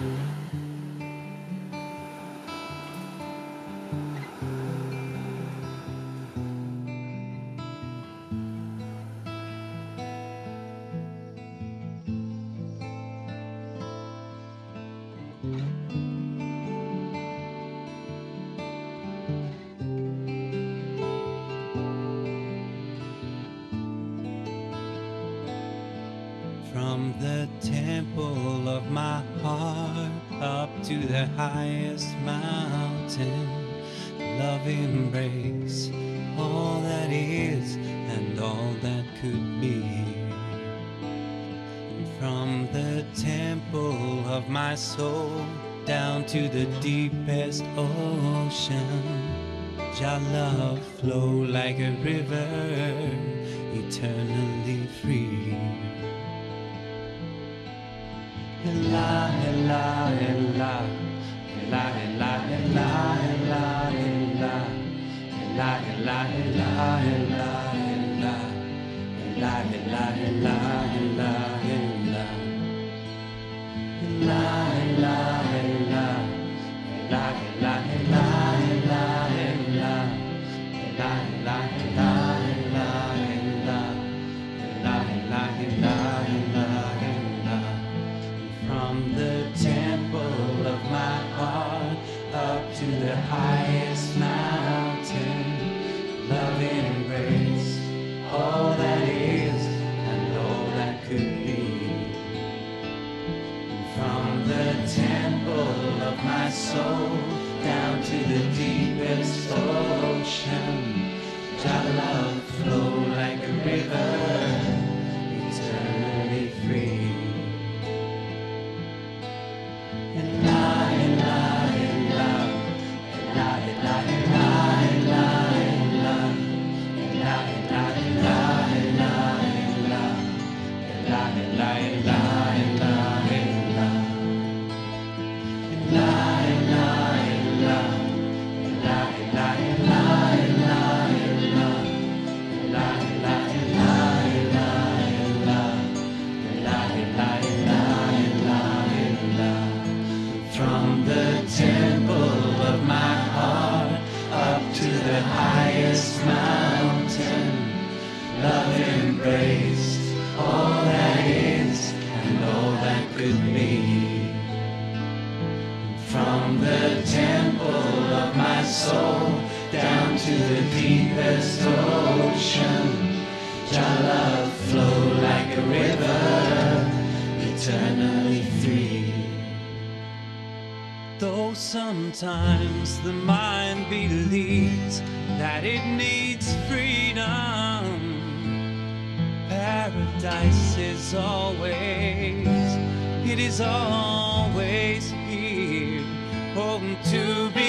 Mm-hmm. From the temple of my heart up to the highest mountain, love embrace all that is and all that could be. And from the temple of my soul down to the deepest ocean, your love flow like a river, eternally free la la la la to the highest mountain, love embrace all that is and all that could be. From the temple of my soul down to the deepest ocean, your love flow like a river, to the deepest ocean, your love flow like a river, eternally free. Though sometimes the mind believes that it needs freedom, paradise is always, it is always here. Oh, to be